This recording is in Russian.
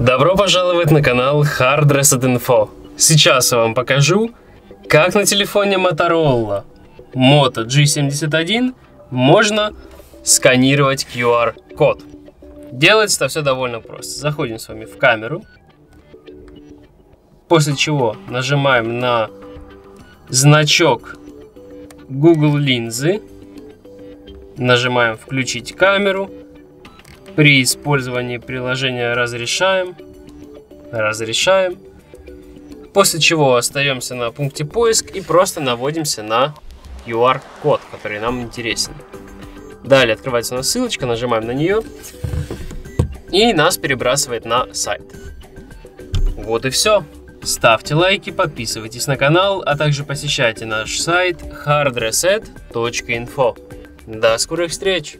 Добро пожаловать на канал Hard Reset Info. Сейчас я вам покажу, как на телефоне Motorola Moto G71 можно сканировать QR-код. Делается это все довольно просто. Заходим с вами в камеру, после чего нажимаем на значок Google линзы, нажимаем включить камеру, при использовании приложения разрешаем, разрешаем, после чего остаемся на пункте поиск и просто наводимся на QR-код, который нам интересен. Далее открывается у нас ссылочка, нажимаем на нее и нас перебрасывает на сайт. Вот и все. Ставьте лайки, подписывайтесь на канал, а также посещайте наш сайт hardreset.info. До скорых встреч!